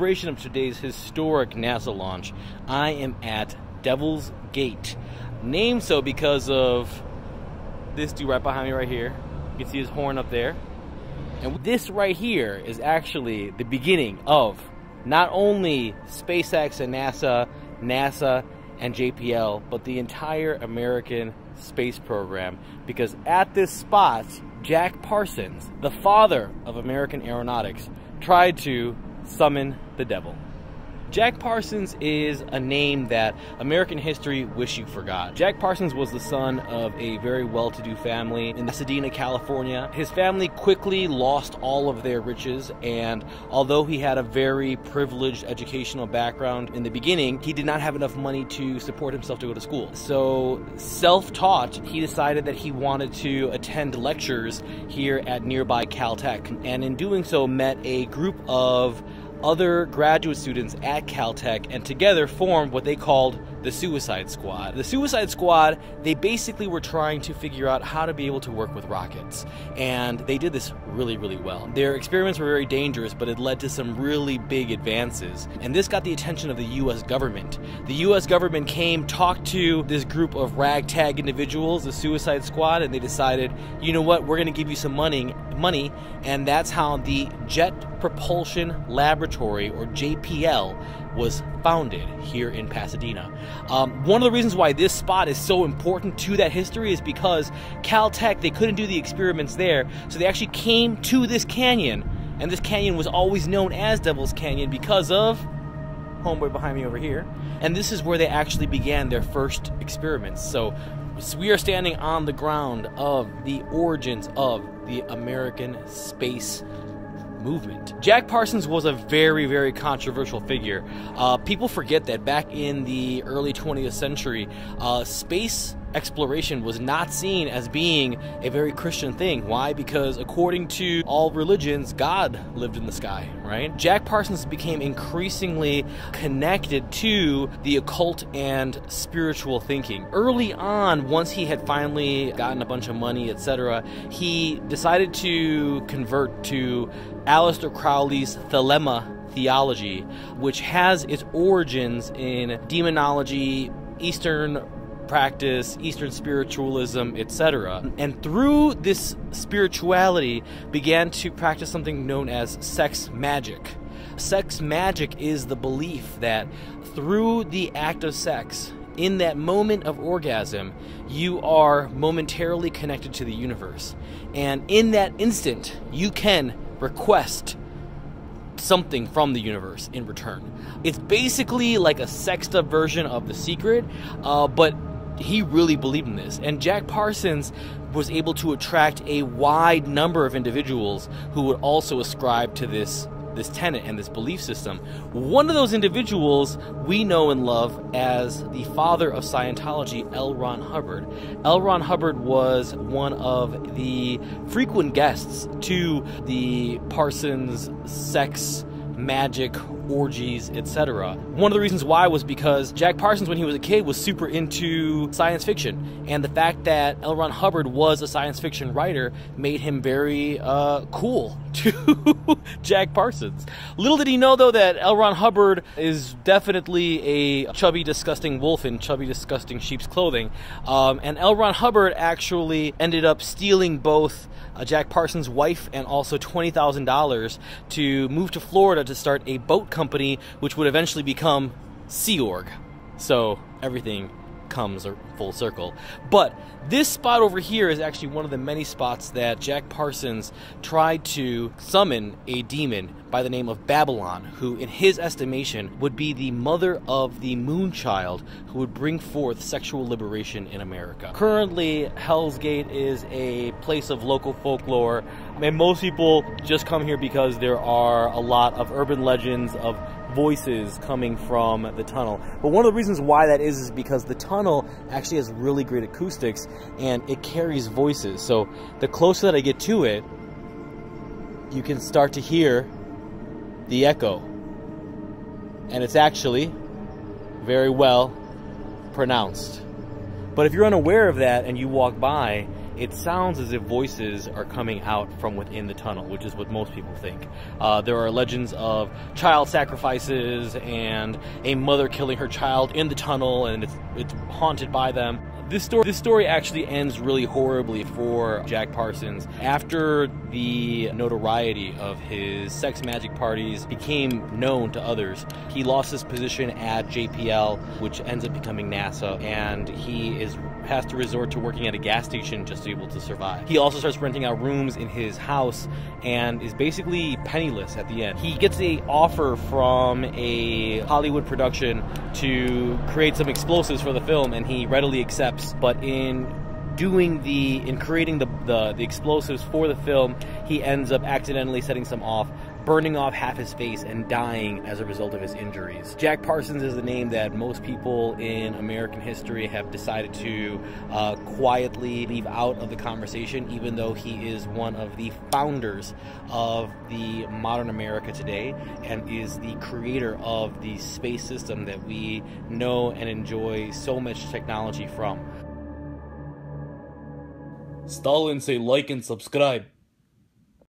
celebration of today's historic NASA launch, I am at Devil's Gate. Named so because of this dude right behind me right here. You can see his horn up there. And this right here is actually the beginning of not only SpaceX and NASA, NASA and JPL, but the entire American space program. Because at this spot, Jack Parsons, the father of American aeronautics, tried to summon the devil. Jack Parsons is a name that American history wish you forgot. Jack Parsons was the son of a very well-to-do family in Pasadena, California. His family quickly lost all of their riches and although he had a very privileged educational background in the beginning, he did not have enough money to support himself to go to school. So, self-taught, he decided that he wanted to attend lectures here at nearby Caltech and in doing so met a group of other graduate students at Caltech and together formed what they called the Suicide Squad. The Suicide Squad, they basically were trying to figure out how to be able to work with rockets. And they did this really, really well. Their experiments were very dangerous, but it led to some really big advances. And this got the attention of the US government. The US government came, talked to this group of ragtag individuals, the Suicide Squad, and they decided, you know what, we're going to give you some money, money, and that's how the Jet Propulsion Laboratory, or JPL, was founded here in Pasadena. Um, one of the reasons why this spot is so important to that history is because Caltech, they couldn't do the experiments there, so they actually came to this canyon, and this canyon was always known as Devil's Canyon because of homeboy behind me over here. And this is where they actually began their first experiments. So, we are standing on the ground of the origins of the American space movement. Jack Parsons was a very, very controversial figure. Uh, people forget that back in the early 20th century, uh, space exploration was not seen as being a very Christian thing. Why? Because according to all religions, God lived in the sky, right? Jack Parsons became increasingly connected to the occult and spiritual thinking. Early on, once he had finally gotten a bunch of money, etc., he decided to convert to Aleister Crowley's Thelema theology, which has its origins in demonology, Eastern practice, Eastern spiritualism, etc. And through this spirituality, began to practice something known as sex magic. Sex magic is the belief that through the act of sex, in that moment of orgasm, you are momentarily connected to the universe. And in that instant, you can request something from the universe in return. It's basically like a up version of The Secret, uh, but he really believed in this. And Jack Parsons was able to attract a wide number of individuals who would also ascribe to this this tenet and this belief system. One of those individuals we know and love as the father of Scientology, L. Ron Hubbard. L. Ron Hubbard was one of the frequent guests to the Parsons sex magic orgies, etc. One of the reasons why was because Jack Parsons, when he was a kid, was super into science fiction, and the fact that L. Ron Hubbard was a science fiction writer made him very uh, cool to Jack Parsons. Little did he know, though, that L. Ron Hubbard is definitely a chubby, disgusting wolf in chubby, disgusting sheep's clothing, um, and L. Ron Hubbard actually ended up stealing both uh, Jack Parsons' wife and also $20,000 to move to Florida to start a boat company, which would eventually become Sea Org. So everything comes full circle. But this spot over here is actually one of the many spots that Jack Parsons tried to summon a demon by the name of Babalon, who, in his estimation, would be the mother of the moon child who would bring forth sexual liberation in America. Currently, Hell's Gate is a place of local folklore, and most people just come here because there are a lot of urban legends of voices coming from the tunnel. But one of the reasons why that is is because the tunnel actually has really great acoustics and it carries voices. So the closer that I get to it, you can start to hear the echo. And it's actually very well pronounced. But if you're unaware of that and you walk by, it sounds as if voices are coming out from within the tunnel, which is what most people think. Uh, there are legends of child sacrifices and a mother killing her child in the tunnel, and it's, it's haunted by them. This story, this story actually ends really horribly for Jack Parsons. After the notoriety of his sex magic parties became known to others, he lost his position at JPL, which ends up becoming NASA, and he is has to resort to working at a gas station just to be able to survive. He also starts renting out rooms in his house and is basically penniless at the end. He gets a offer from a Hollywood production to create some explosives for the film, and he readily accepts. But in doing the in creating the, the, the explosives for the film, he ends up accidentally setting some off, burning off half his face and dying as a result of his injuries. Jack Parsons is the name that most people in American history have decided to uh, quietly leave out of the conversation, even though he is one of the founders of the modern America today and is the creator of the space system that we know and enjoy so much technology from. Stalin say like and subscribe.